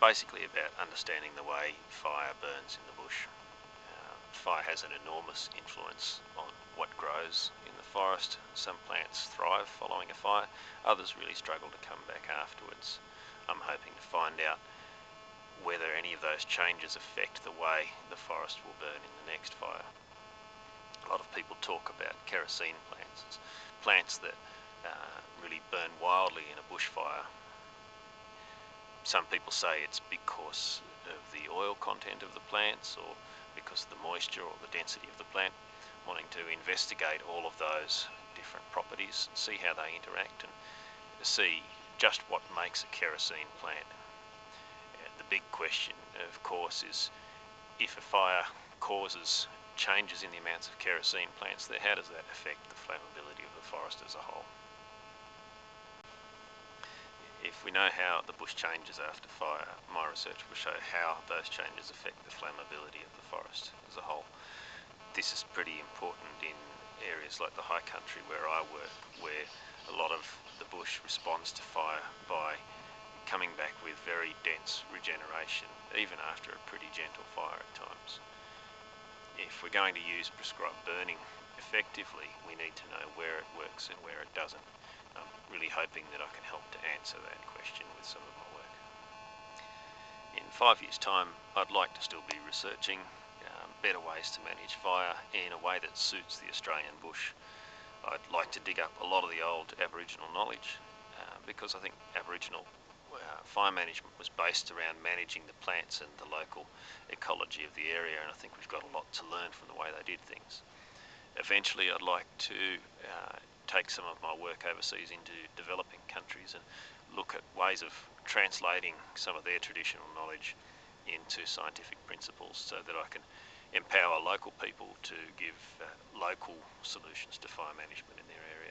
basically about understanding the way fire burns in the bush. Uh, fire has an enormous influence on what grows in the forest. Some plants thrive following a fire, others really struggle to come back afterwards. I'm hoping to find out whether any of those changes affect the way the forest will burn in the next fire. A lot of people talk about kerosene plants, it's plants that uh, really burn wildly in a bushfire. Some people say it's because of the oil content of the plants or because of the moisture or the density of the plant, wanting to investigate all of those different properties, see how they interact and see just what makes a kerosene plant. Uh, the big question, of course, is if a fire causes changes in the amounts of kerosene plants there, how does that affect the flammability of the forest as a whole? If we know how the bush changes after fire, my research will show how those changes affect the flammability of the forest as a whole. This is pretty important in areas like the high country where I work, where a lot of the bush responds to fire by coming back with very dense regeneration, even after a pretty gentle fire at times if we're going to use prescribed burning effectively, we need to know where it works and where it doesn't. I'm really hoping that I can help to answer that question with some of my work. In five years' time, I'd like to still be researching um, better ways to manage fire in a way that suits the Australian bush. I'd like to dig up a lot of the old Aboriginal knowledge uh, because I think Aboriginal uh, fire management was based around managing the plants and the local ecology of the area, and I think we've got a lot to learn from the way they did things. Eventually, I'd like to uh, take some of my work overseas into developing countries and look at ways of translating some of their traditional knowledge into scientific principles so that I can empower local people to give uh, local solutions to fire management in their area.